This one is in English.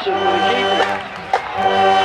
Hudson with the keeper.